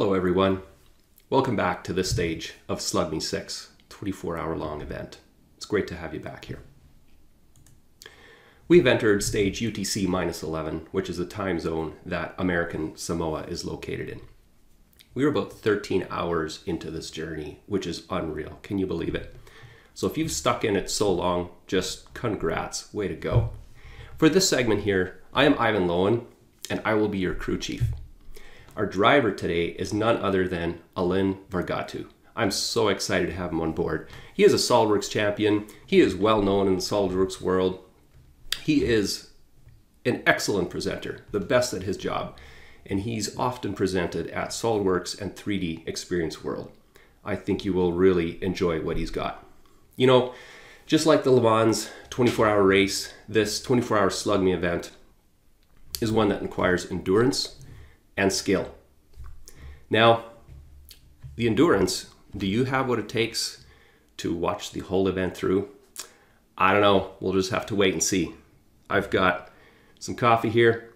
Hello, everyone. Welcome back to this stage of SLUGME 6, 24 hour long event. It's great to have you back here. We've entered stage UTC minus 11, which is the time zone that American Samoa is located in. We are about 13 hours into this journey, which is unreal. Can you believe it? So if you've stuck in it so long, just congrats. Way to go. For this segment here, I am Ivan Lowen, and I will be your crew chief. Our driver today is none other than Alin Vargatu. I'm so excited to have him on board. He is a SolidWorks champion. He is well known in the SolidWorks world. He is an excellent presenter, the best at his job, and he's often presented at SolidWorks and 3D Experience World. I think you will really enjoy what he's got. You know, just like the Le Mans 24 hour race, this 24 hour SLUGME event is one that requires endurance and skill. Now, the endurance, do you have what it takes to watch the whole event through? I don't know. We'll just have to wait and see. I've got some coffee here.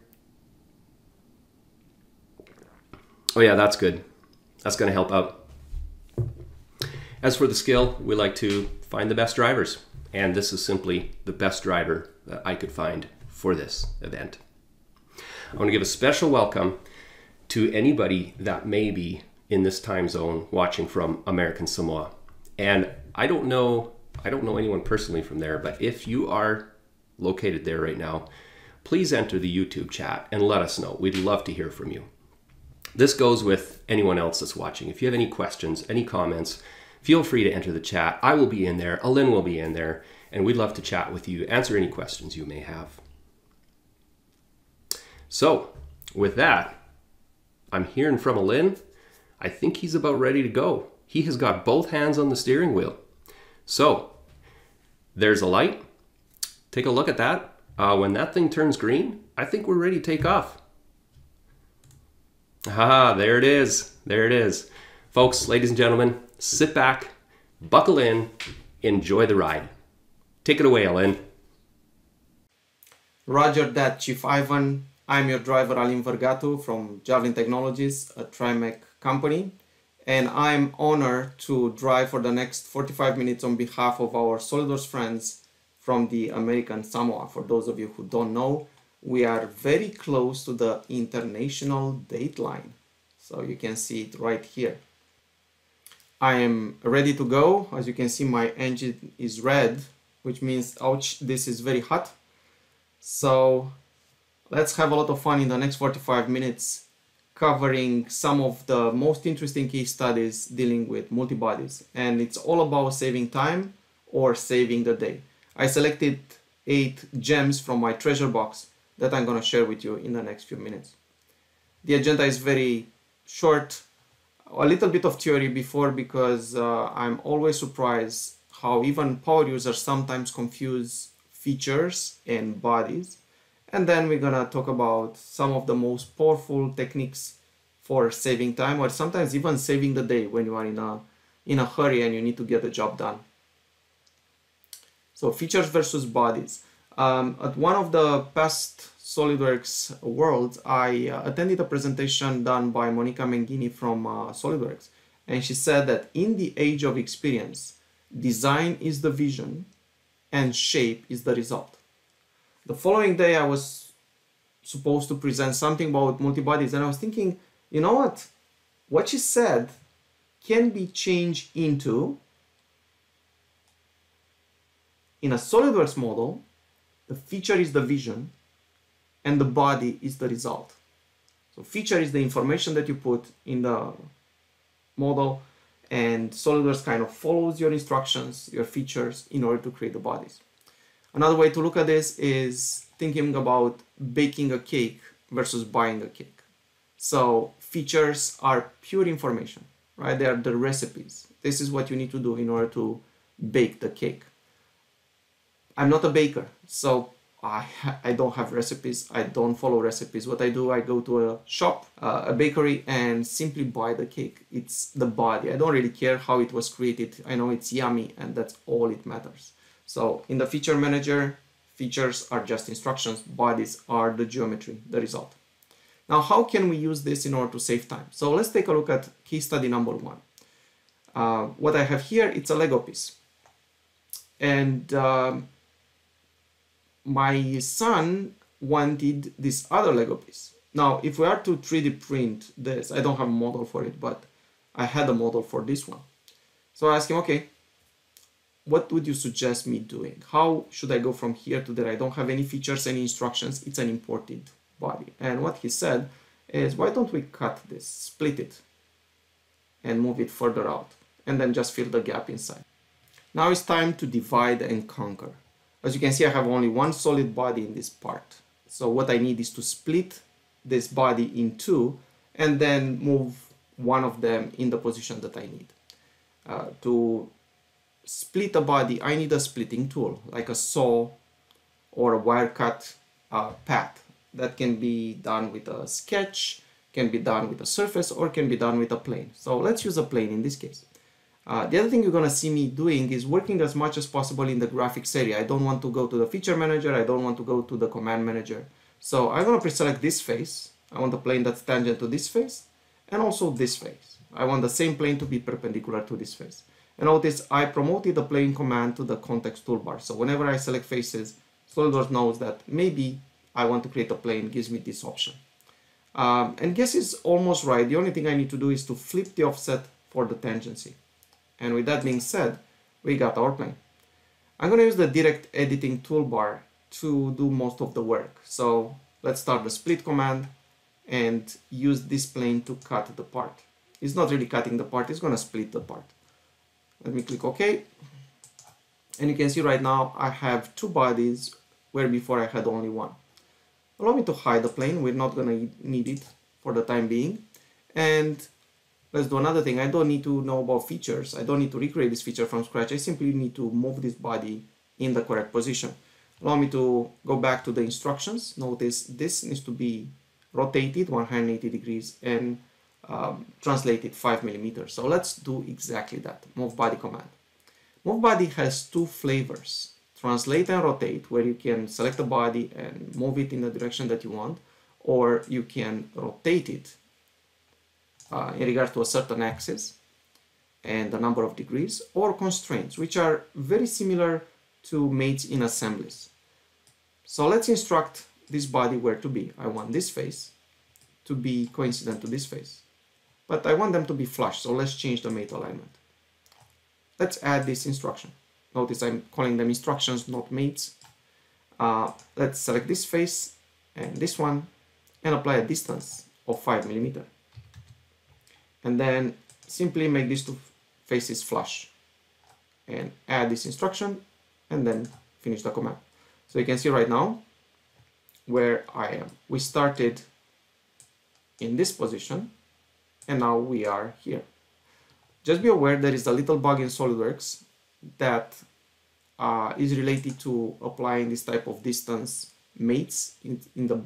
Oh, yeah, that's good. That's going to help out. As for the skill, we like to find the best drivers, and this is simply the best driver that I could find for this event. I want to give a special welcome to anybody that may be in this time zone watching from American Samoa. And I don't know I don't know anyone personally from there, but if you are located there right now, please enter the YouTube chat and let us know. We'd love to hear from you. This goes with anyone else that's watching. If you have any questions, any comments, feel free to enter the chat. I will be in there, Alin will be in there, and we'd love to chat with you, answer any questions you may have. So, with that, I'm hearing from Alin. I think he's about ready to go. He has got both hands on the steering wheel. So, there's a light. Take a look at that. Uh, when that thing turns green, I think we're ready to take off. Ah, there it is. There it is. Folks, ladies and gentlemen, sit back, buckle in, enjoy the ride. Take it away, Alin. Roger that, Chief Ivan. I'm your driver Alin Vargatu from Javelin Technologies, a TriMech company, and I'm honored to drive for the next 45 minutes on behalf of our SolidWorks friends from the American Samoa. For those of you who don't know, we are very close to the international date line. So you can see it right here. I am ready to go. As you can see, my engine is red, which means, ouch, this is very hot. So let's have a lot of fun in the next 45 minutes covering some of the most interesting case studies dealing with multi-bodies and it's all about saving time or saving the day. I selected eight gems from my treasure box that I'm going to share with you in the next few minutes. The agenda is very short, a little bit of theory before because uh, I'm always surprised how even power users sometimes confuse features and bodies and then we're gonna talk about some of the most powerful techniques for saving time or sometimes even saving the day when you are in a in a hurry and you need to get the job done. So features versus bodies. Um, at one of the past SolidWorks Worlds, I uh, attended a presentation done by Monica Menghini from uh, SolidWorks, and she said that in the age of experience, design is the vision and shape is the result. The following day, I was supposed to present something about multi-bodies, and I was thinking, you know what? What she said can be changed into in a SolidWorks model, the feature is the vision and the body is the result. So feature is the information that you put in the model and SolidWorks kind of follows your instructions, your features in order to create the bodies. Another way to look at this is thinking about baking a cake versus buying a cake. So features are pure information, right? They are the recipes. This is what you need to do in order to bake the cake. I'm not a baker, so I, I don't have recipes. I don't follow recipes. What I do, I go to a shop, uh, a bakery, and simply buy the cake. It's the body. I don't really care how it was created. I know it's yummy, and that's all it matters. So in the feature manager, features are just instructions, bodies are the geometry, the result. Now, how can we use this in order to save time? So let's take a look at case study number one. Uh, what I have here, it's a Lego piece. And um, my son wanted this other Lego piece. Now, if we are to 3D print this, I don't have a model for it, but I had a model for this one. So I asked him, okay, what would you suggest me doing? How should I go from here to there? I don't have any features, any instructions. It's an imported body. And what he said is, why don't we cut this, split it, and move it further out, and then just fill the gap inside. Now it's time to divide and conquer. As you can see, I have only one solid body in this part. So what I need is to split this body in two and then move one of them in the position that I need. Uh, to split a body, I need a splitting tool, like a saw or a wire cut uh, pad that can be done with a sketch, can be done with a surface, or can be done with a plane. So let's use a plane in this case. Uh, the other thing you're going to see me doing is working as much as possible in the graphics area. I don't want to go to the feature manager. I don't want to go to the command manager. So I'm going to pre-select this face. I want a plane that's tangent to this face and also this face. I want the same plane to be perpendicular to this face. And notice I promoted the plane command to the context toolbar. So whenever I select faces, SolidWorks knows that maybe I want to create a plane, gives me this option. Um, and guess is almost right. The only thing I need to do is to flip the offset for the tangency. And with that being said, we got our plane. I'm going to use the direct editing toolbar to do most of the work. So let's start the split command and use this plane to cut the part. It's not really cutting the part, it's going to split the part. Let me click OK. And you can see right now I have two bodies where before I had only one. Allow me to hide the plane, we're not going to need it for the time being. And let's do another thing. I don't need to know about features. I don't need to recreate this feature from scratch. I simply need to move this body in the correct position. Allow me to go back to the instructions. Notice this needs to be rotated 180 degrees and um, translated 5 millimeters. So let's do exactly that. Move body command. Move body has two flavors. Translate and rotate, where you can select the body and move it in the direction that you want, or you can rotate it uh, in regards to a certain axis and the number of degrees, or constraints, which are very similar to mates in assemblies. So let's instruct this body where to be. I want this face to be coincident to this face, but I want them to be flush, so let's change the mate alignment. Let's add this instruction. Notice I'm calling them instructions, not mates. Uh, let's select this face and this one and apply a distance of 5 millimeter and then simply make these two faces flush and add this instruction and then finish the command. So you can see right now where I am. We started in this position and now we are here. Just be aware there is a little bug in SolidWorks that uh, is related to applying this type of distance mates in, in the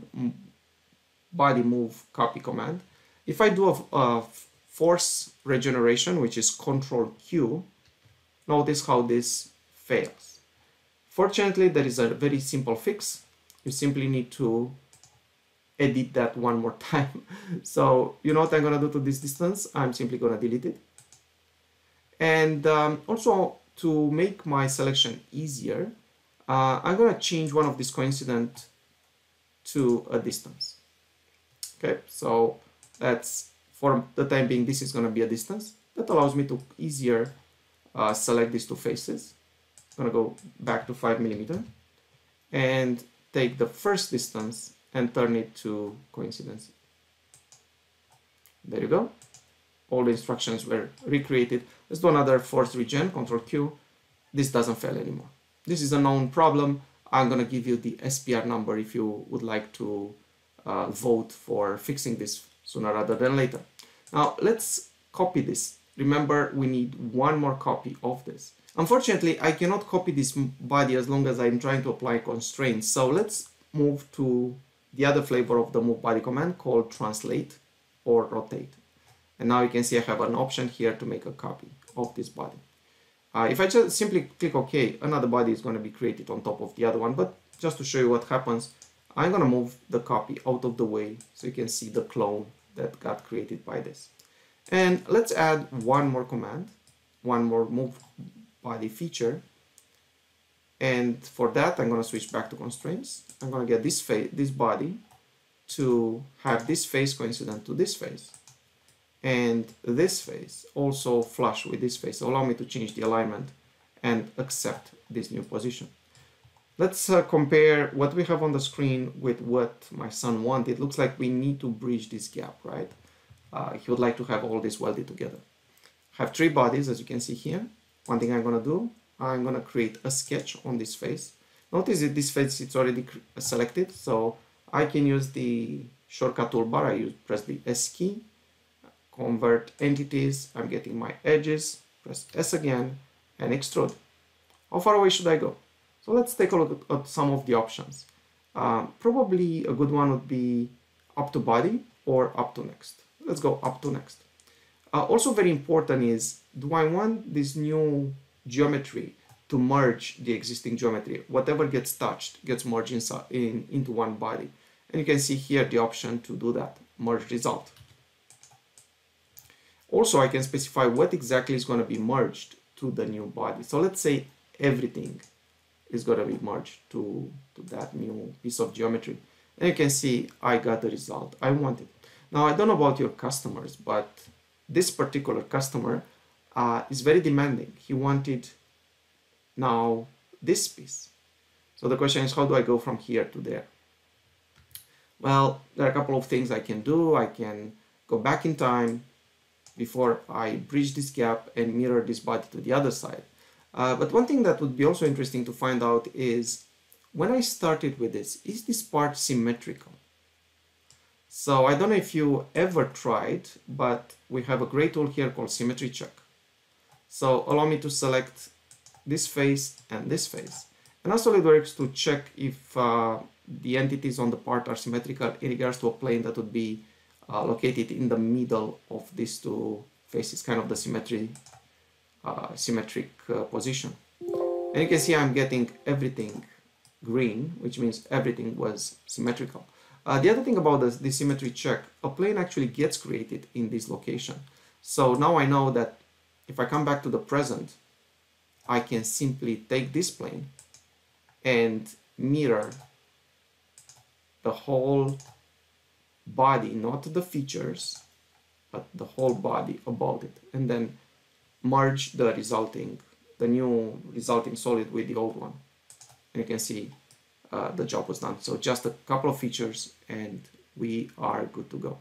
body move copy command. If I do a, a force regeneration, which is Control Q, notice how this fails. Fortunately, there is a very simple fix. You simply need to edit that one more time. so you know what I'm gonna do to this distance? I'm simply gonna delete it. And um, also to make my selection easier, uh, I'm gonna change one of these coincident to a distance. Okay, so that's for the time being this is to be a distance that allows me to easier uh, select these two faces I'm to go back to 5 millimeter and take the first distance and turn it to coincidence there you go all the instructions were recreated let's do another force regen control q this doesn't fail anymore this is a known problem i'm going to give you the spr number if you would like to uh, vote for fixing this sooner rather than later. Now let's copy this. Remember, we need one more copy of this. Unfortunately, I cannot copy this body as long as I'm trying to apply constraints. So let's move to the other flavor of the move body command called translate or rotate. And now you can see I have an option here to make a copy of this body. Uh, if I just simply click OK, another body is going to be created on top of the other one. But just to show you what happens, I'm gonna move the copy out of the way so you can see the clone that got created by this. And let's add one more command, one more move body feature. And for that, I'm gonna switch back to constraints. I'm gonna get this face, this body to have this face coincident to this face. And this face also flush with this face. Allow me to change the alignment and accept this new position. Let's uh, compare what we have on the screen with what my son wanted. It looks like we need to bridge this gap right? Uh, he would like to have all this welded together. I have three bodies as you can see here. One thing I'm gonna do I'm gonna create a sketch on this face notice that this face is already selected so I can use the shortcut toolbar I use press the S key convert entities, I'm getting my edges, press S again, and extrude. How far away should I go? So let's take a look at, some of the options. Um, probably a good one would be up to body or up to next. Let's go up to next. Uh, also very important is, do I want this new geometry to merge the existing geometry? Whatever gets touched gets merged in, into one body. And you can see here the option to do that, merge result. Also, I can specify what exactly is going to be merged to the new body. So let's say everything is going to be merged to, to that new piece of geometry. And you can see I got the result I wanted. Now, I don't know about your customers, but this particular customer uh, is very demanding. He wanted now this piece. So the question is, how do I go from here to there? Well, there are a couple of things I can do. I can go back in time, before I bridge this gap and mirror this body to the other side. Uh, but one thing that would be also interesting to find out is when I started with this, is this part symmetrical? So I don't know if you ever tried, but we have a great tool here called symmetry check. So allow me to select this face and this face. And also it works to check if uh, the entities on the part are symmetrical in regards to a plane that would be uh, located in the middle of these two faces, kind of the symmetry, uh, symmetric uh, position. And you can see I'm getting everything green, which means everything was symmetrical. Uh, the other thing about this, the symmetry check, a plane actually gets created in this location. So now I know that if I come back to the present, I can simply take this plane and mirror the whole body, not the features, but the whole body about it, and then merge the resulting, the new resulting solid with the old one. And you can see uh, the job was done. So just a couple of features and we are good to go.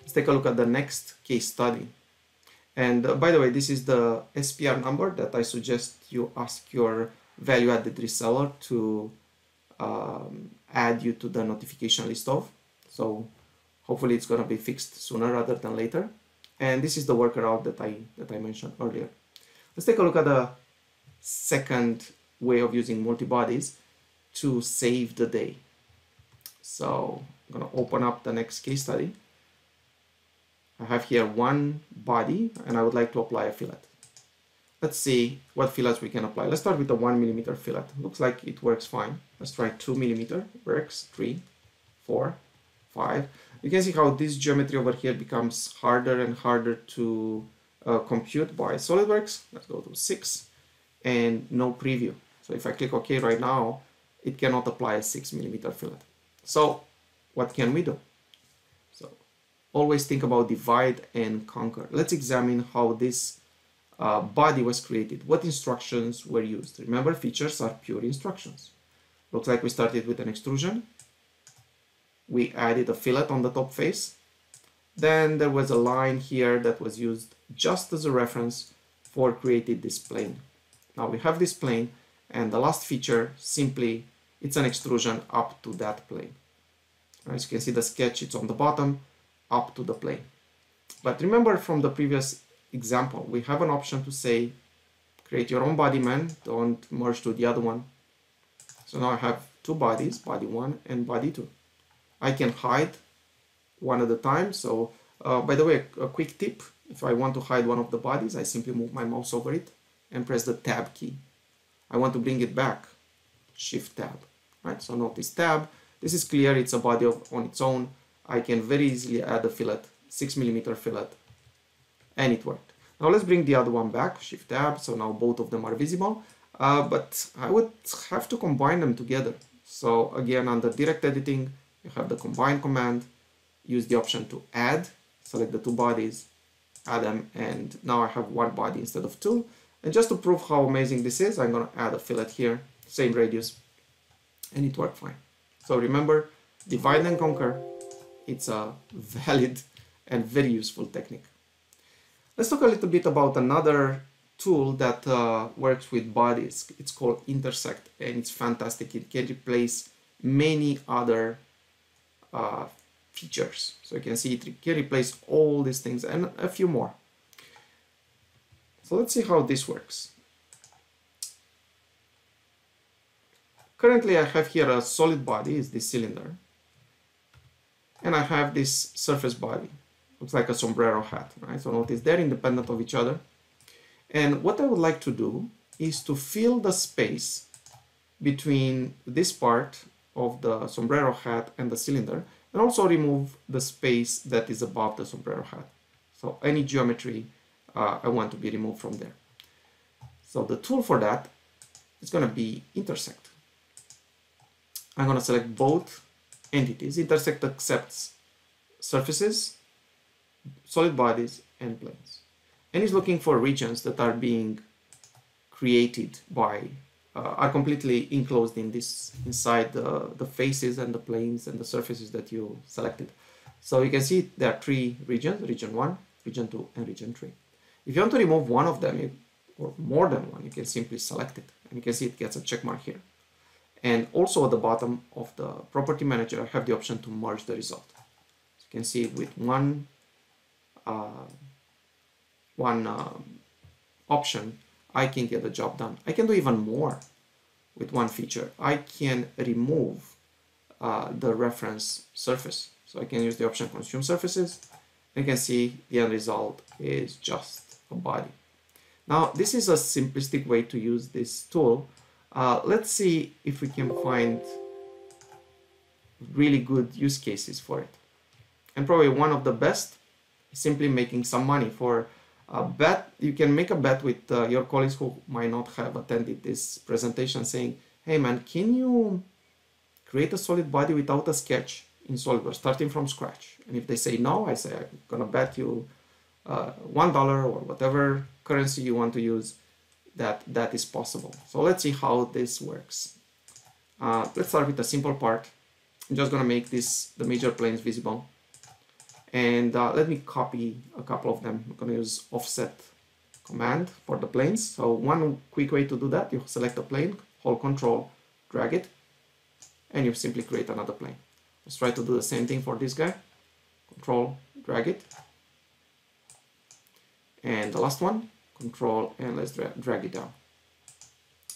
Let's take a look at the next case study. And uh, by the way, this is the SPR number that I suggest you ask your value-added reseller to um, add you to the notification list of. So hopefully it's going to be fixed sooner rather than later. And this is the workaround that I, that I mentioned earlier. Let's take a look at the second way of using multi-bodies to save the day. So I'm going to open up the next case study. I have here one body and I would like to apply a fillet. Let's see what fillets we can apply. Let's start with a one millimeter fillet. Looks like it works fine. Let's try two millimeter, works, three, four, five. You can see how this geometry over here becomes harder and harder to uh, compute by SolidWorks. Let's go to six and no preview. So if I click OK right now, it cannot apply a six millimeter fillet. So what can we do? Always think about divide and conquer. Let's examine how this uh, body was created, what instructions were used. Remember, features are pure instructions. Looks like we started with an extrusion. We added a fillet on the top face. Then there was a line here that was used just as a reference for creating this plane. Now we have this plane and the last feature simply it's an extrusion up to that plane. As you can see the sketch it's on the bottom up to the plane. But remember from the previous example, we have an option to say, create your own body man, don't merge to the other one. So now I have two bodies, body one and body two. I can hide one at a time. So uh, by the way, a, quick tip, if I want to hide one of the bodies, I simply move my mouse over it and press the tab key. I want to bring it back, shift tab. right? So notice tab, this is clear, it's a body of, on its own. I can very easily add a fillet, six millimeter fillet, and it worked. Now let's bring the other one back, shift tab, so now both of them are visible, uh, but I would have to combine them together. So again, under direct editing, you have the combine command, use the option to add, select the two bodies, add them, and now I have one body instead of two. And just to prove how amazing this is, I'm gonna add a fillet here, same radius, and it worked fine. So remember, divide and conquer, it's a valid and very useful technique. Let's talk a little bit about another tool that uh, works with bodies. It's called Intersect and it's fantastic. It can replace many other uh, features. So you can see it can replace all these things and a few more. So let's see how this works. Currently I have here a solid body, is this cylinder. And I have this surface body, looks like a sombrero hat, right? So notice they're independent of each other. And what I would like to do is to fill the space between this part of the sombrero hat and the cylinder and also remove the space that is above the sombrero hat. So any geometry uh, I want to be removed from there. So the tool for that is going to be intersect. I'm going to select both entities. Intersect accepts surfaces, solid bodies, and planes. And is looking for regions that are being created by uh, are completely enclosed in this inside the, the faces and the planes and the surfaces that you selected. So you can see there are three regions, region 1, region 2, and region 3. If you want to remove one of them, or more than one, you can simply select it. And you can see it gets a check mark here. And also at the bottom of the property manager, I have the option to merge the result. So you can see with one, uh, one um, option, I can get the job done. I can do even more with one feature. I can remove uh, the reference surface. So I can use the option consume surfaces. You can see the end result is just a body. Now, this is a simplistic way to use this tool. Uh, let's see if we can find really good use cases for it. And probably one of the best is simply making some money for a bet you can make a bet with uh, your colleagues who might not have attended this presentation saying hey man can you create a solid body without a sketch in SolidWorks starting from scratch and if they say no I say I'm gonna bet you uh, one dollar or whatever currency you want to use that that is possible so let's see how this works uh, let's start with the simple part I'm just gonna make this the major planes visible and uh, let me copy a couple of them. I'm going to use offset command for the planes. So one quick way to do that, you select a plane, hold control, drag it, and you simply create another plane. Let's try to do the same thing for this guy. Control, drag it. And the last one, control, and let's dra drag it down.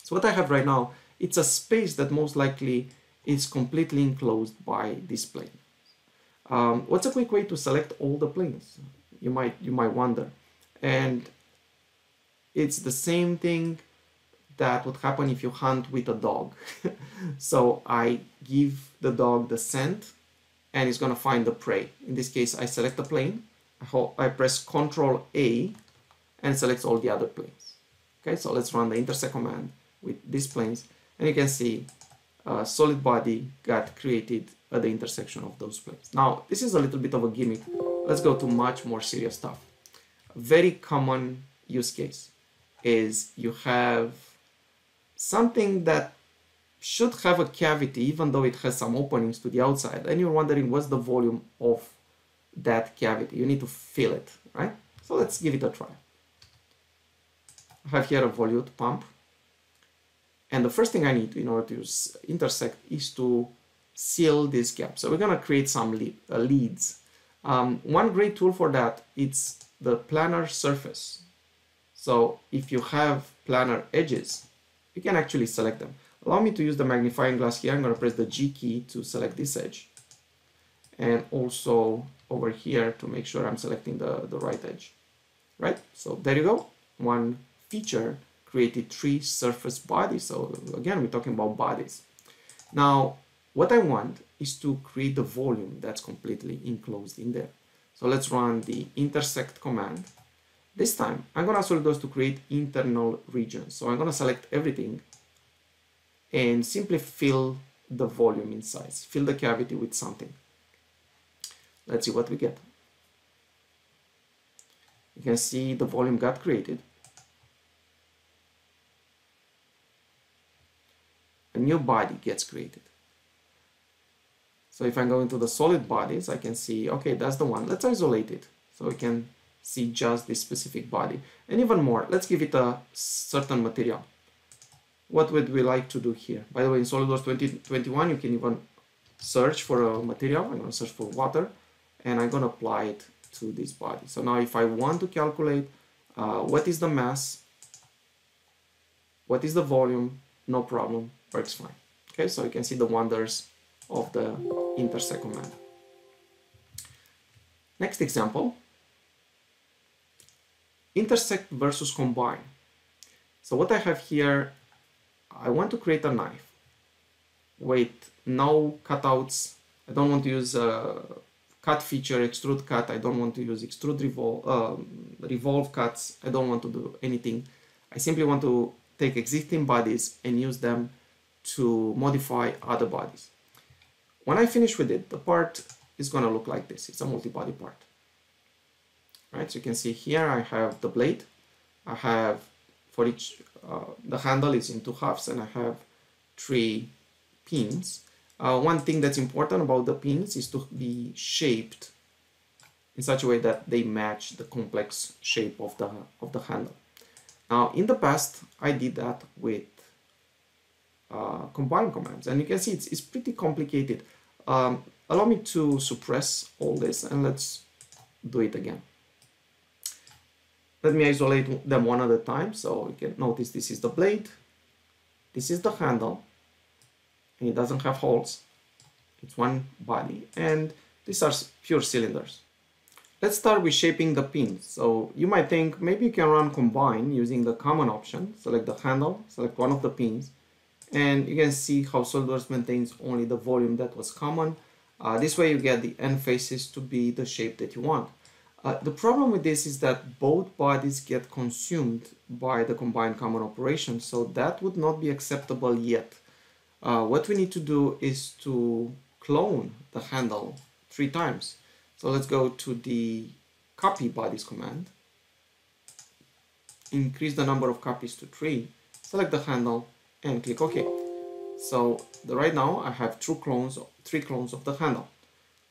So what I have right now, it's a space that most likely is completely enclosed by this plane. Um, what's a quick way to select all the planes? You might you might wonder, and it's the same thing that would happen if you hunt with a dog. so I give the dog the scent, and it's gonna find the prey. In this case, I select the plane. I, I press Control A, and selects all the other planes. Okay, so let's run the intersect command with these planes, and you can see a solid body got created at the intersection of those planes. Now, this is a little bit of a gimmick. Let's go to much more serious stuff. A very common use case is you have something that should have a cavity even though it has some openings to the outside and you're wondering what's the volume of that cavity. You need to fill it, right? So let's give it a try. I have here a volute pump and the first thing I need in order to intersect is to seal this gap. So we're going to create some lead, uh, leads. Um, one great tool for that is the planar surface. So if you have planar edges, you can actually select them. Allow me to use the magnifying glass here. I'm going to press the G key to select this edge. And also over here to make sure I'm selecting the, the right edge. Right? So there you go. One feature created three surface bodies. So again, we're talking about bodies. Now, what I want is to create the volume that's completely enclosed in there. So let's run the intersect command. This time, I'm gonna ask those to create internal regions. So I'm gonna select everything and simply fill the volume in size, fill the cavity with something. Let's see what we get. You can see the volume got created. A new body gets created. So if I go into the solid bodies, I can see, okay, that's the one. Let's isolate it so we can see just this specific body. And even more, let's give it a certain material. What would we like to do here? By the way, in SolidWorks 2021, you can even search for a material. I'm going to search for water and I'm going to apply it to this body. So now if I want to calculate uh, what is the mass, what is the volume, no problem, works fine. Okay, so you can see the wonders of the intersect command. Next example, intersect versus combine. So what I have here, I want to create a knife with no cutouts. I don't want to use a cut feature, extrude cut. I don't want to use extrude revolve, um, revolve cuts. I don't want to do anything. I simply want to take existing bodies and use them to modify other bodies. When I finish with it, the part is going to look like this. It's a multi-body part. Right, so you can see here I have the blade. I have for each, uh, the handle is in two halves and I have three pins. Uh, one thing that's important about the pins is to be shaped in such a way that they match the complex shape of the, of the handle. Now, in the past, I did that with uh, combine commands, and you can see it's, it's pretty complicated. Um, allow me to suppress all this and let's do it again. Let me isolate them one at a time. So you can notice this is the blade, this is the handle, and it doesn't have holes. It's one body, and these are pure cylinders. Let's start with shaping the pins. So you might think maybe you can run combine using the common option. Select the handle, select one of the pins, and you can see how SolidWorks maintains only the volume that was common. Uh, this way you get the end faces to be the shape that you want. Uh, the problem with this is that both bodies get consumed by the combined common operation, so that would not be acceptable yet. Uh, what we need to do is to clone the handle three times. So let's go to the copy bodies command, increase the number of copies to three, select the handle, and click OK. So the, right now I have two clones, three clones of the handle.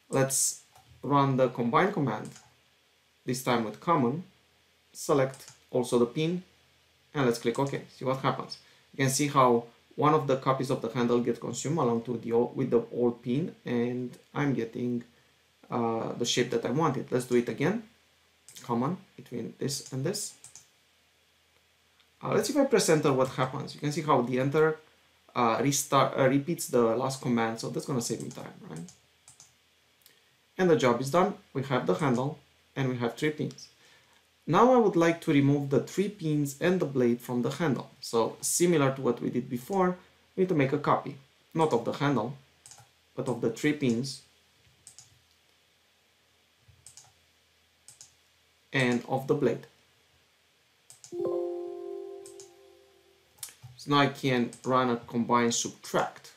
Let's run the combine command, this time with common, select also the pin, and let's click OK. See what happens. You can see how one of the copies of the handle get consumed along to the old, with the old pin, and I'm getting uh, the shape that I wanted. Let's do it again. Common between this and this. Uh, let's see if I press enter what happens. You can see how the enter uh, restart uh, repeats the last command, so that's gonna save me time, right? And the job is done. We have the handle and we have three pins. Now I would like to remove the three pins and the blade from the handle. So similar to what we did before, we need to make a copy, not of the handle, but of the three pins and of the blade. So now I can run a combine subtract.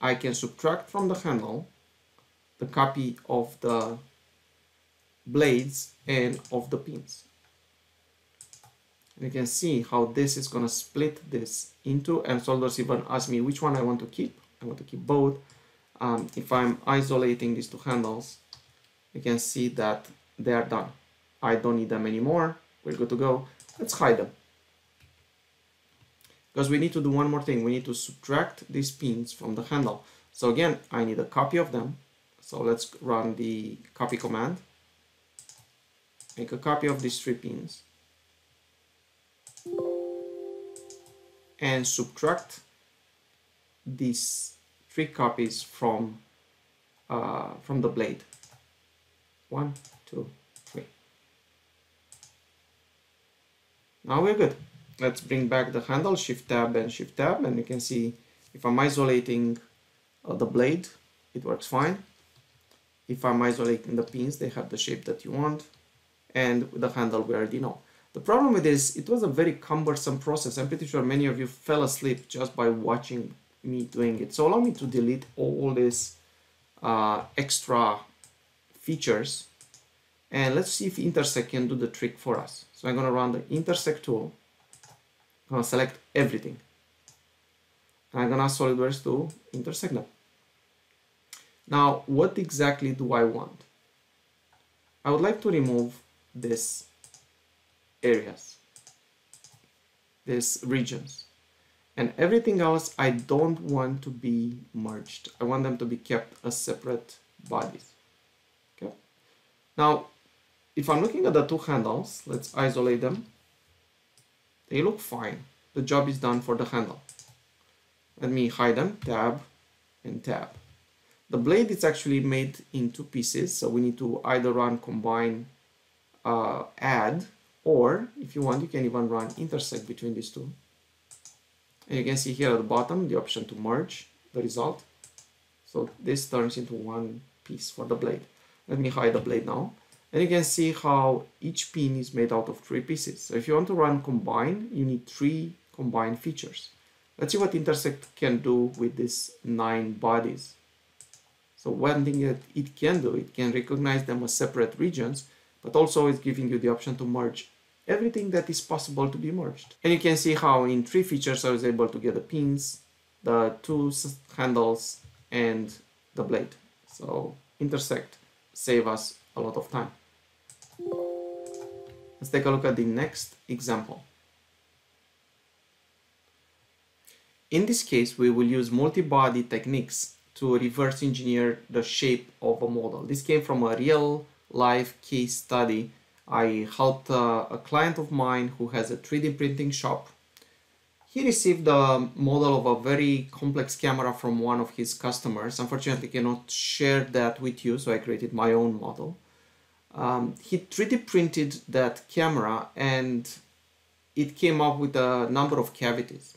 I can subtract from the handle the copy of the blades and of the pins. And you can see how this is going to split this into and SolidWorks even ask me which one I want to keep. I want to keep both. Um, if I'm isolating these two handles, you can see that they are done. I don't need them anymore. We're good to go. Let's hide them because we need to do one more thing. We need to subtract these pins from the handle. So again, I need a copy of them. So let's run the copy command. Make a copy of these three pins. And subtract these three copies from, uh, from the blade. One, two, three. Now we're good let's bring back the handle, shift tab and shift tab, and you can see if I'm isolating uh, the blade, it works fine. If I'm isolating the pins, they have the shape that you want. And with the handle, we already know. The problem with this, it was a very cumbersome process. I'm pretty sure many of you fell asleep just by watching me doing it. So allow me to delete all these uh, extra features and let's see if intersect can do the trick for us. So I'm going to run the intersect tool. I'm going to select everything. And I'm going to ask SolidWorks to intersect them. Now, what exactly do I want? I would like to remove this areas, these regions. And everything else I don't want to be merged. I want them to be kept as separate bodies. Okay. Now, if I'm looking at the two handles, let's isolate them. They look fine. The job is done for the handle. Let me hide them, tab and tab. The blade is actually made in two pieces, so we need to either run combine uh, add, or if you want, you can even run intersect between these two. And you can see here at the bottom the option to merge the result. So this turns into one piece for the blade. Let me hide the blade now. And you can see how each pin is made out of three pieces. So if you want to run combine, you need three combined features. Let's see what intersect can do with these nine bodies. So one thing that it can do, it can recognize them as separate regions, but also it's giving you the option to merge everything that is possible to be merged. And you can see how in three features I was able to get the pins, the two handles, and the blade. So intersect save us a lot of time. Let's take a look at the next example. In this case, we will use multi-body techniques to reverse engineer the shape of a model. This came from a real life case study. I helped uh, a client of mine who has a 3D printing shop. He received a model of a very complex camera from one of his customers. Unfortunately, cannot share that with you, so I created my own model um, he 3D printed that camera and it came up with a number of cavities.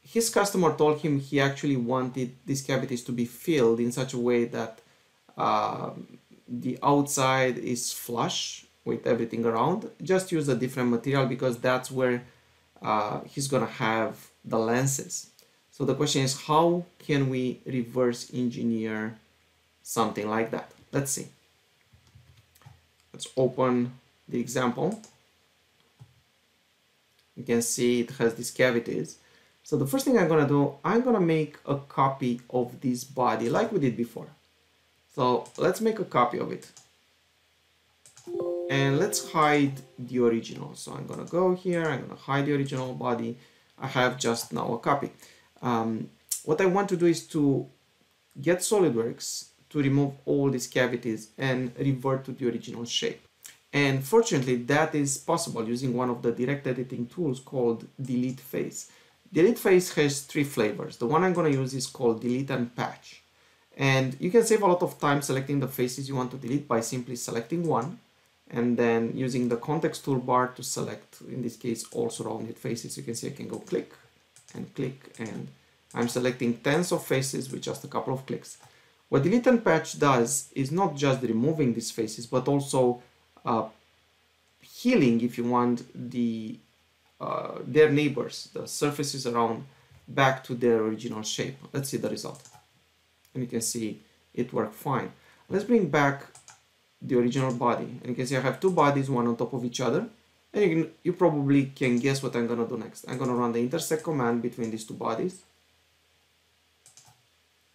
His customer told him he actually wanted these cavities to be filled in such a way that uh, the outside is flush with everything around. Just use a different material because that's where uh, he's gonna have the lenses. So the question is how can we reverse engineer something like that? Let's see. Let's open the example. You can see it has these cavities. So the first thing I'm gonna do, I'm gonna make a copy of this body like we did before. So let's make a copy of it. And let's hide the original. So I'm gonna go here, I'm gonna hide the original body. I have just now a copy. Um, what I want to do is to get SolidWorks to remove all these cavities and revert to the original shape. And fortunately, that is possible using one of the direct editing tools called Delete Face. Delete Face has three flavors. The one I'm going to use is called Delete and Patch. And you can save a lot of time selecting the faces you want to delete by simply selecting one and then using the context toolbar to select, in this case, all surrounded faces. You can see I can go click and click and I'm selecting tens of faces with just a couple of clicks. What delete and patch does is not just removing these faces, but also uh, healing, if you want, the uh, their neighbors, the surfaces around, back to their original shape. Let's see the result. And you can see it worked fine. Let's bring back the original body. And you can see I have two bodies, one on top of each other. And you, can, you probably can guess what I'm going to do next. I'm going to run the intersect command between these two bodies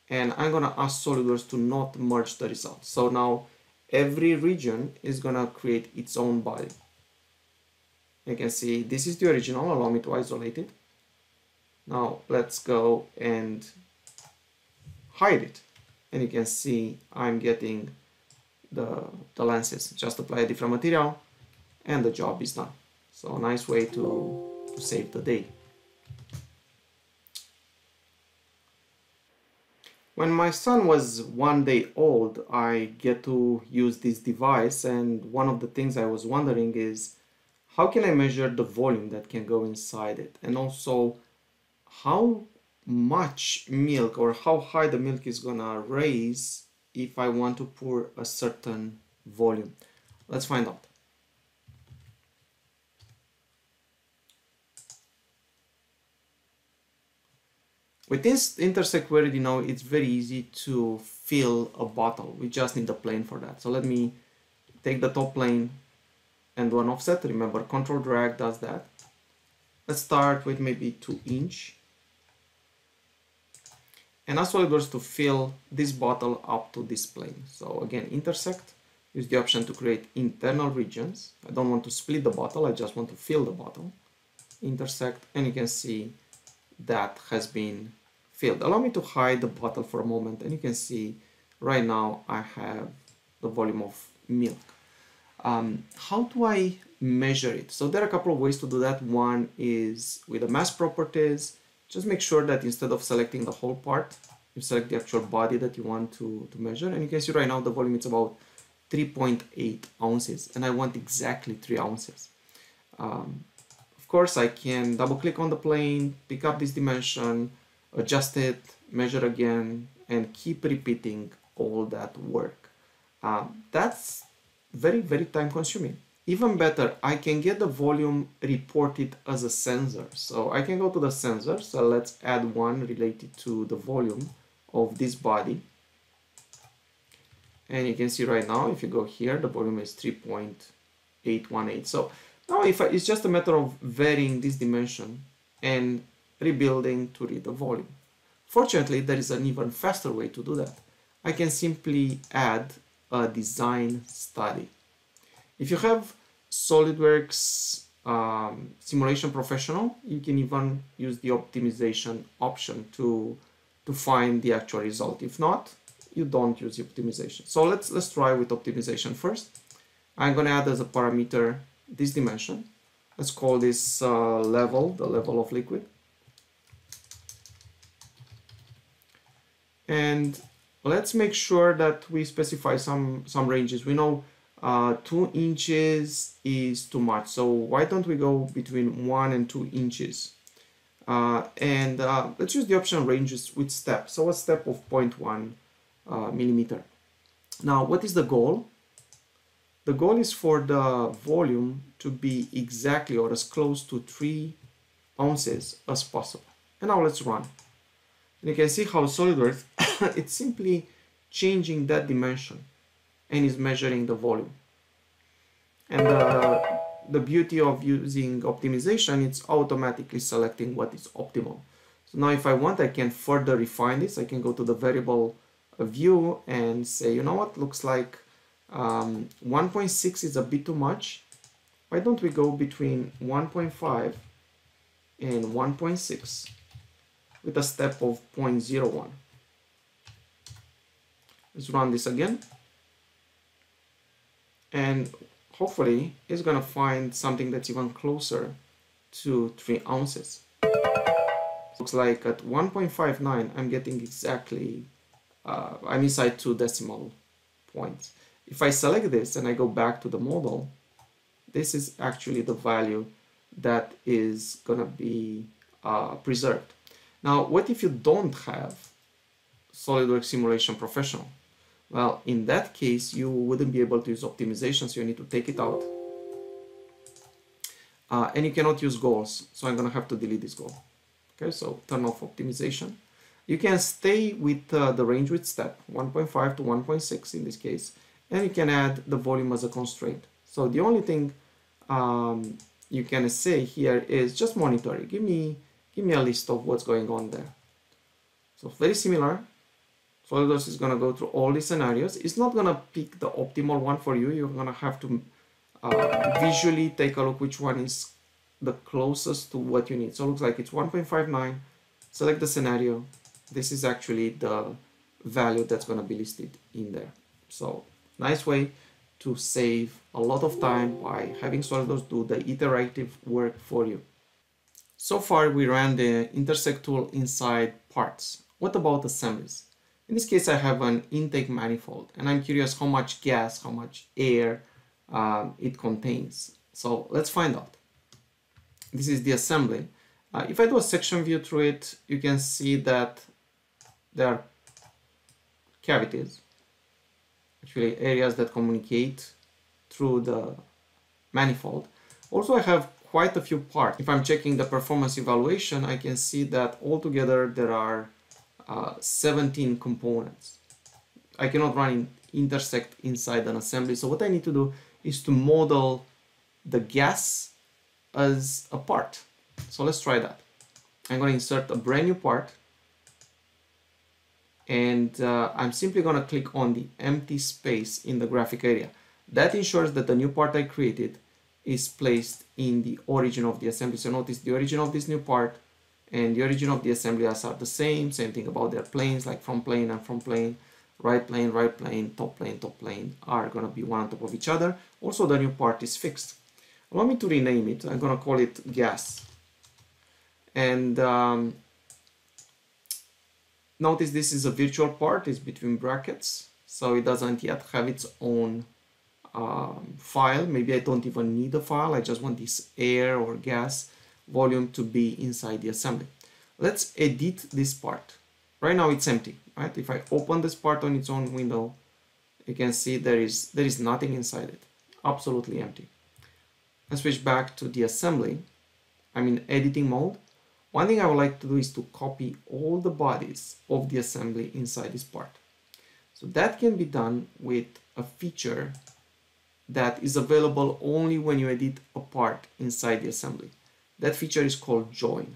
and I'm gonna ask SolidWorks to not merge the results. So now every region is gonna create its own body. You can see this is the original, allow me to isolate it. Now let's go and hide it. And you can see I'm getting the, the lenses. Just apply a different material and the job is done. So a nice way to, to save the day. When my son was one day old, I get to use this device and one of the things I was wondering is how can I measure the volume that can go inside it and also how much milk or how high the milk is gonna raise if I want to pour a certain volume. Let's find out. With this intersect we already know it's very easy to fill a bottle. We just need the plane for that. So let me take the top plane and an offset. Remember control drag does that. Let's start with maybe 2 inch. And ask SolidWorks to fill this bottle up to this plane. So again, intersect, use the option to create internal regions. I don't want to split the bottle, I just want to fill the bottle. Intersect, and you can see that has been filled. Allow me to hide the bottle for a moment and you can see right now I have the volume of milk. Um, how do I measure it? So there are a couple of ways to do that. One is with the mass properties, just make sure that instead of selecting the whole part, you select the actual body that you want to, to measure. And you can see right now the volume is about 3.8 ounces and I want exactly 3 ounces. Um, of course, I can double click on the plane, pick up this dimension, adjust it, measure again, and keep repeating all that work. Uh, that's very, very time consuming. Even better, I can get the volume reported as a sensor. So I can go to the sensor, so let's add one related to the volume of this body. And you can see right now, if you go here, the volume is 3.818. So now if I, it's just a matter of varying this dimension and rebuilding to read the volume. Fortunately, there is an even faster way to do that. I can simply add a design study. If you have SolidWorks um, Simulation Professional, you can even use the optimization option to, to find the actual result. If not, you don't use the optimization. So let's, let's try with optimization first. I'm going to add as a parameter this dimension. Let's call this uh, level, the level of liquid. And let's make sure that we specify some some ranges. We know uh, two inches is too much. So why don't we go between one and two inches? Uh, and uh, let's use the option ranges with step. So a step of 0.1 uh, millimeter. Now what is the goal? The goal is for the volume to be exactly or as close to three ounces as possible. And now let's run and you can see how SolidWorks, it's simply changing that dimension and is measuring the volume. And uh, the beauty of using optimization, it's automatically selecting what is optimal. So now if I want, I can further refine this. I can go to the variable view and say, you know what, looks like um, 1.6 is a bit too much. Why don't we go between 1.5 and 1.6? With a step of 0.01. Let's run this again. And hopefully it's gonna find something that's even closer to 3 ounces. Looks like at 1.59 I'm getting exactly, uh, I'm inside two decimal points. If I select this and I go back to the model, this is actually the value that is gonna be uh, preserved. Now, what if you don't have SolidWorks Simulation Professional? Well, in that case, you wouldn't be able to use optimization, so you need to take it out. Uh, and you cannot use goals, so I'm going to have to delete this goal. Okay, so turn off optimization. You can stay with uh, the range width step, 1.5 to 1.6 in this case, and you can add the volume as a constraint. So the only thing um, you can say here is just monitor it. Give me give me a list of what's going on there. So very similar. SolidWorks is going to go through all these scenarios. It's not going to pick the optimal one for you. You're going to have to uh, visually take a look which one is the closest to what you need. So it looks like it's 1.59. Select the scenario. This is actually the value that's going to be listed in there. So nice way to save a lot of time by having SolidWorks do the iterative work for you. So far we ran the intersect tool inside parts. What about assemblies? In this case I have an intake manifold and I'm curious how much gas, how much air uh, it contains. So let's find out. This is the assembly Uh, if I do a section view through it, you can see that there are cavities, actually areas that communicate through the manifold. Also, I have quite a few parts. If I'm checking the performance evaluation, I can see that altogether there are uh, 17 components. I cannot run in intersect inside an assembly. So what I need to do is to model the gas as a part. So let's try that. I'm going to insert a brand new part and uh, I'm simply going to click on the empty space in the graphic area. That ensures that the new part I created is placed in the origin of the assembly. So notice the origin of this new part and the origin of the assembly as are the same. Same thing about their planes, like front plane and front plane, right plane, right plane, top plane, top plane are going to be one on top of each other. Also, the new part is fixed. Allow me to rename it. I'm going to call it gas. And um, notice this is a virtual part, it's between brackets. So it doesn't yet have its own um, file. Maybe I don't even need a file. I just want this air or gas volume to be inside the assembly. Let's edit this part. Right now it's empty, right? If I open this part on its own window, you can see there is there is nothing inside it. Absolutely empty. Let's switch back to the assembly. I'm in editing mode. One thing I would like to do is to copy all the bodies of the assembly inside this part. So that can be done with a feature that is available only when you edit a part inside the assembly. That feature is called join.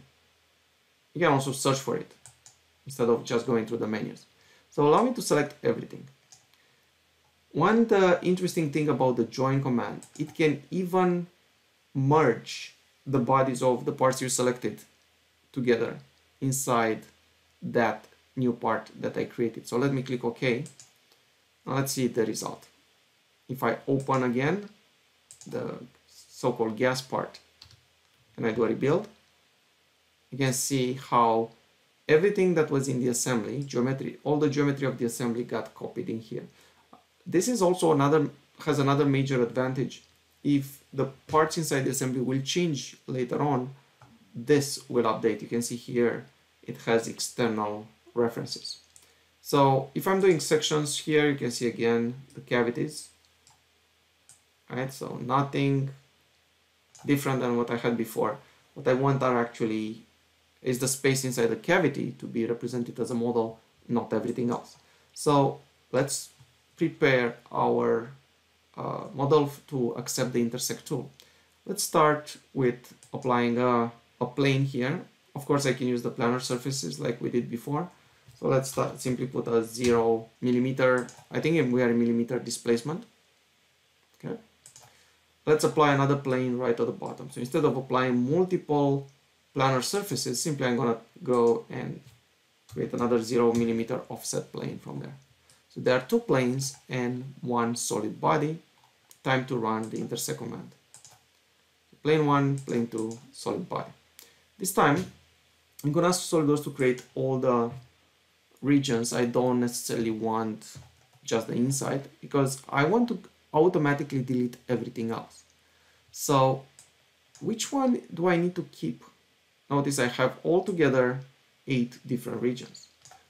You can also search for it instead of just going through the menus. So allow me to select everything. One the interesting thing about the join command, it can even merge the bodies of the parts you selected together inside that new part that I created. So let me click OK. Now let's see the result. If I open again the so-called gas part and I do a rebuild, you can see how everything that was in the assembly, geometry, all the geometry of the assembly got copied in here. This is also another, has another major advantage. If the parts inside the assembly will change later on, this will update. You can see here, it has external references. So if I'm doing sections here, you can see again the cavities. Right, so nothing different than what I had before. What I want are actually is the space inside the cavity to be represented as a model, not everything else. So let's prepare our uh, model to accept the intersect tool. Let's start with applying a, a plane here. Of course, I can use the planar surfaces like we did before. So let's start, simply put a zero millimeter, I think we are in millimeter displacement. Let's apply another plane right at the bottom. So instead of applying multiple planar surfaces, simply I'm gonna go and create another zero millimeter offset plane from there. So there are two planes and one solid body. Time to run the intersect command. Plane one, plane two, solid body. This time, I'm gonna ask SolidWorks to create all the regions. I don't necessarily want just the inside because I want to automatically delete everything else. So which one do I need to keep? Notice I have altogether eight different regions.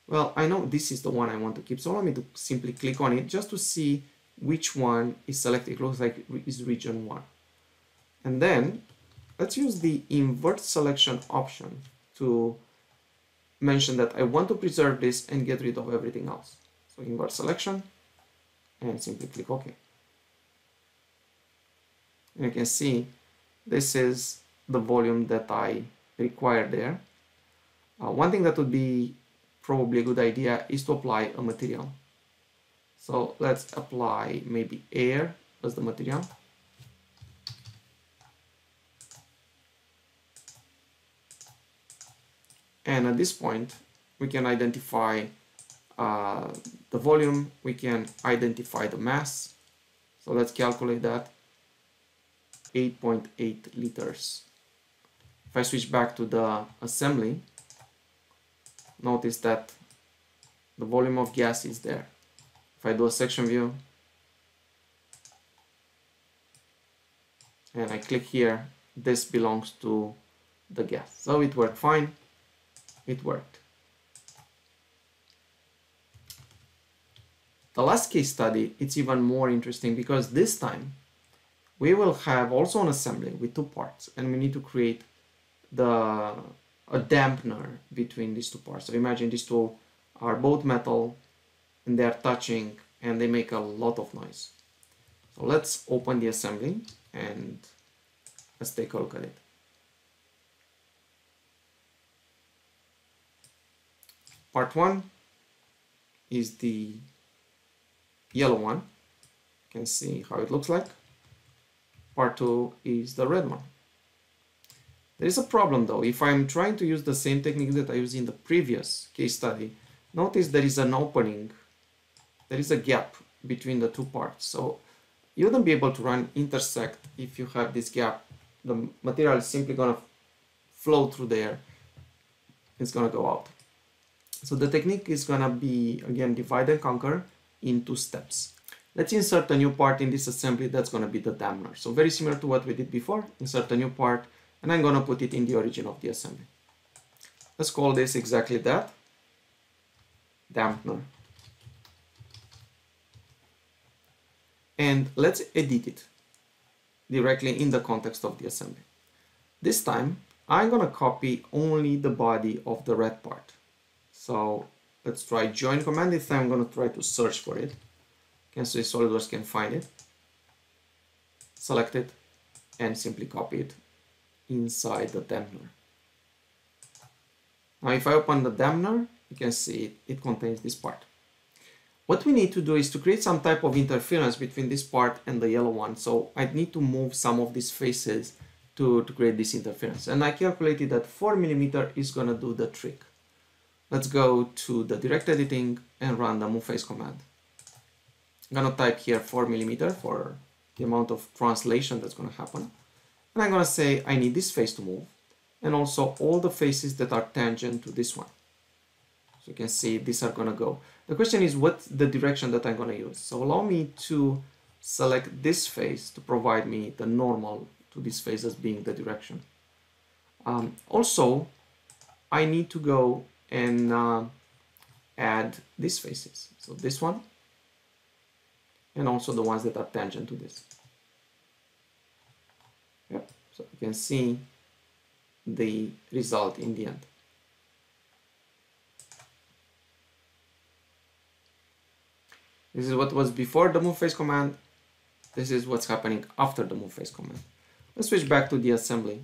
Well, I know this is the one I want to keep, so let me to simply click on it just to see which one is selected. It looks like is region one. And then let's use the invert selection option to mention that I want to preserve this and get rid of everything else. So invert selection and simply click OK. You can see this is the volume that I require there. Uh, one thing that would be probably a good idea is to apply a material. So let's apply maybe air as the material. And at this point, we can identify uh, the volume, we can identify the mass. So let's calculate that. 8.8 .8 liters. If I switch back to the assembly, notice that the volume of gas is there. If I do a section view, and I click here, this belongs to the gas. So it worked fine. It worked. The last case study, it's even more interesting because this time we will have also an assembly with two parts and we need to create the a dampener between these two parts. So imagine these two are both metal and they're touching and they make a lot of noise. So let's open the assembly and let's take a look at it. Part one is the yellow one. You can see how it looks like. Part two is the red one. There is a problem though. If I'm trying to use the same technique that I used in the previous case study, notice there is an opening, there is a gap between the two parts. So you wouldn't be able to run intersect if you have this gap. The material is simply going to flow through there. It's going to go out. So the technique is going to be, again, divide and conquer in two steps. Let's insert a new part in this assembly that's going to be the dampener. So very similar to what we did before, insert a new part, and I'm going to put it in the origin of the assembly. Let's call this exactly that, dampener. And let's edit it directly in the context of the assembly. This time, I'm going to copy only the body of the red part. So let's try join command. This time I'm going to try to search for it. Can see SolidWorks can find it. Select it and simply copy it inside the dampener. Now if I open the dampener, you can see it, it contains this part. What we need to do is to create some type of interference between this part and the yellow one. So I need to move some of these faces to, to create this interference. And I calculated that 4 millimeter is going to do the trick. Let's go to the direct editing and run the move face command. I'm to type here 4 millimeter for the amount of translation that's to happen. And I'm to say I need this face to move and also all the faces that are tangent to this one. So you can see these are to go. The question is what's the direction that I'm to use. So allow me to select this face to provide me the normal to this face as being the direction. Um, also, I need to go and uh, add these faces. So this one, and also the ones that are tangent to this. Yep, so you can see the result in the end. This is what was before the move face command. This is what's happening after the move face command. Let's switch back to the assembly.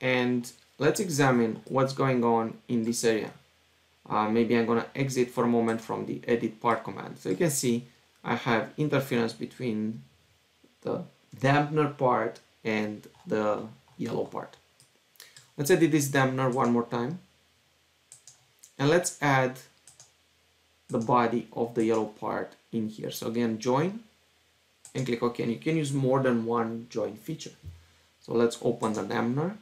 And let's examine what's going on in this area. Uh, maybe I'm going to exit for a moment from the edit part command. So you can see I have interference between the dampener part and the yellow part. Let's edit this dampener one more time. And let's add the body of the yellow part in here. So again, join and click OK. And you can use more than one join feature. So let's open the dampener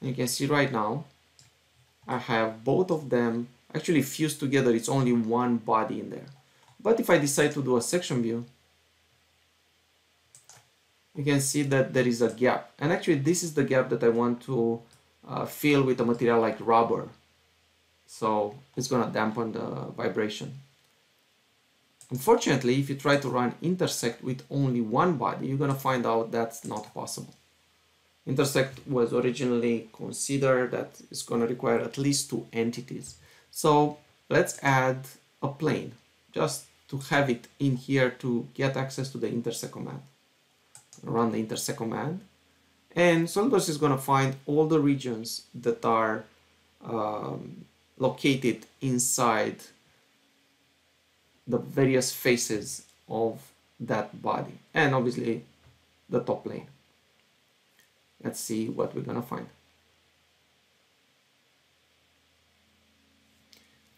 you can see right now I have both of them actually fused together. It's only one body in there. But if I decide to do a section view you can see that there is a gap. And actually this is the gap that I want to uh, fill with a material like rubber. So it's gonna dampen the vibration. Unfortunately if you try to run intersect with only one body you're gonna find out that's not possible intersect was originally considered that it's going to require at least two entities. So let's add a plane just to have it in here to get access to the intersect command. Run the intersect command and SolidWorks is going to find all the regions that are um, located inside the various faces of that body and obviously the top plane. Let's see what we're gonna find.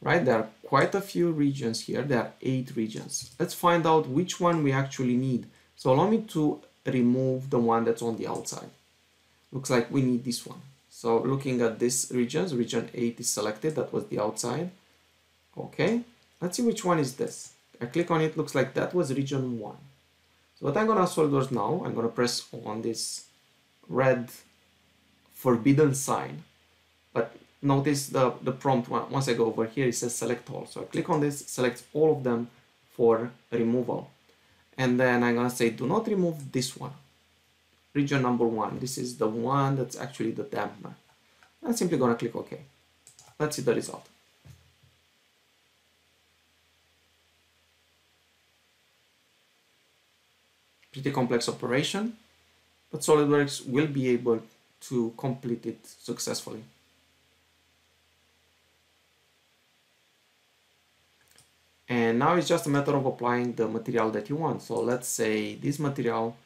Right, there are quite a few regions here. There are eight regions. Let's find out which one we actually need. So allow me to remove the one that's on the outside. Looks like we need this one. So looking at this regions, region 8 is selected, that was the outside. Okay, let's see which one is this. I click on it, looks like that was region 1. So what I'm gonna SolidWorks now, I'm gonna press on this red forbidden sign. But notice the, the prompt, once I go over here, it says select all. So I click on this, select all of them for removal. And then I'm gonna say, do not remove this one. Region number one. This is the one that's actually the dampener. I'm simply gonna click OK. Let's see the result. Pretty complex operation, but SolidWorks will be able to complete it successfully. And now it's just a matter of applying the material that you want. So let's say this material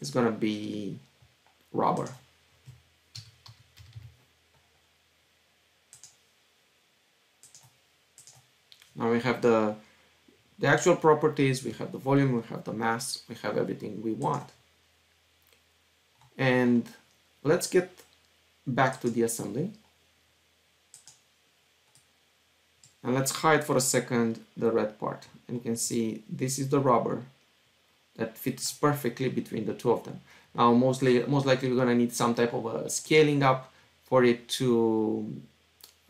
is gonna be rubber. Now we have the, the actual properties, we have the volume, we have the mass, we have everything we want. And let's get back to the assembly. And let's hide for a second the red part. And you can see this is the rubber that fits perfectly between the two of them. Now, mostly, most likely we're gonna need some type of a scaling up for it to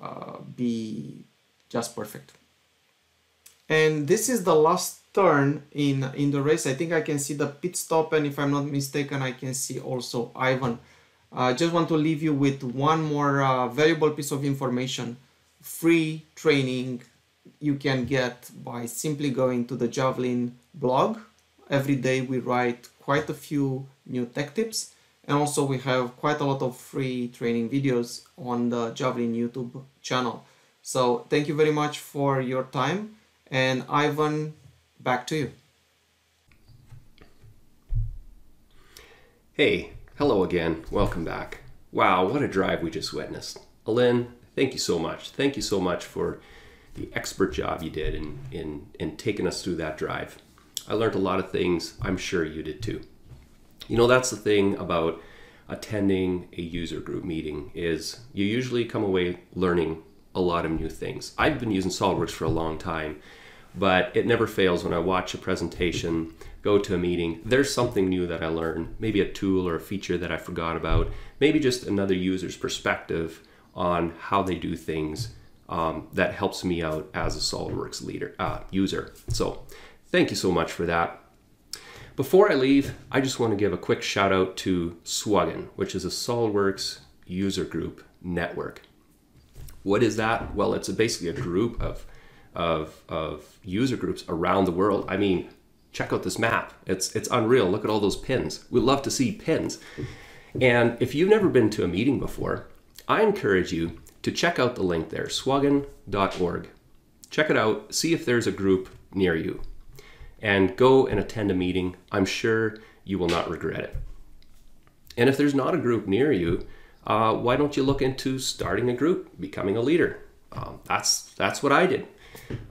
uh, be just perfect. And this is the last turn in, in the race. I think I can see the pit stop and if I'm not mistaken, I can see also Ivan. I uh, just want to leave you with one more uh, valuable piece of information. Free training you can get by simply going to the Javelin blog. Every day we write quite a few new tech tips and also we have quite a lot of free training videos on the Javelin YouTube channel. So thank you very much for your time. And Ivan, back to you. Hey, hello again. Welcome back. Wow, what a drive we just witnessed. Alin, thank you so much. Thank you so much for the expert job you did in, in, in taking us through that drive. I learned a lot of things. I'm sure you did too. You know, that's the thing about attending a user group meeting is you usually come away learning a lot of new things. I've been using SolidWorks for a long time, but it never fails when I watch a presentation, go to a meeting, there's something new that I learn, maybe a tool or a feature that I forgot about, maybe just another user's perspective on how they do things um, that helps me out as a SolidWorks leader uh, user. So thank you so much for that. Before I leave, I just want to give a quick shout out to SWUGN, which is a SolidWorks user group network. What is that? Well, it's basically a group of, of, of user groups around the world. I mean, check out this map. It's, it's unreal. Look at all those pins. We'd love to see pins. And if you've never been to a meeting before, I encourage you to check out the link there, swugn.org. Check it out, see if there's a group near you, and go and attend a meeting. I'm sure you will not regret it. And if there's not a group near you, uh, why don't you look into starting a group, becoming a leader? Um, that's that's what I did.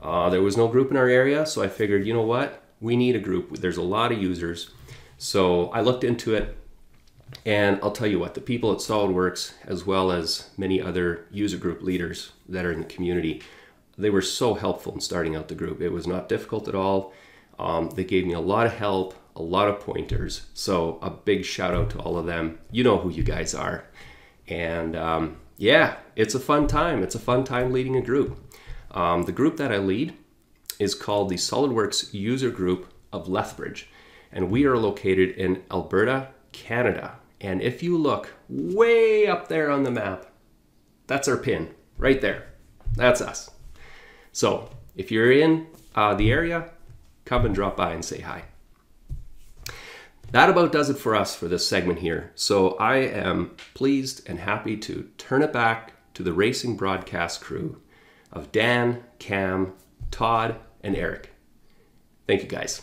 Uh, there was no group in our area, so I figured, you know what, we need a group. There's a lot of users, so I looked into it, and I'll tell you what, the people at SolidWorks, as well as many other user group leaders that are in the community, they were so helpful in starting out the group. It was not difficult at all. Um, they gave me a lot of help, a lot of pointers. So a big shout out to all of them. You know who you guys are. And um, yeah, it's a fun time. It's a fun time leading a group. Um, the group that I lead is called the SolidWorks User Group of Lethbridge. And we are located in Alberta, Canada. And if you look way up there on the map, that's our pin right there. That's us. So if you're in uh, the area, come and drop by and say hi. That about does it for us for this segment here. So I am pleased and happy to turn it back to the racing broadcast crew of Dan, Cam, Todd, and Eric. Thank you guys.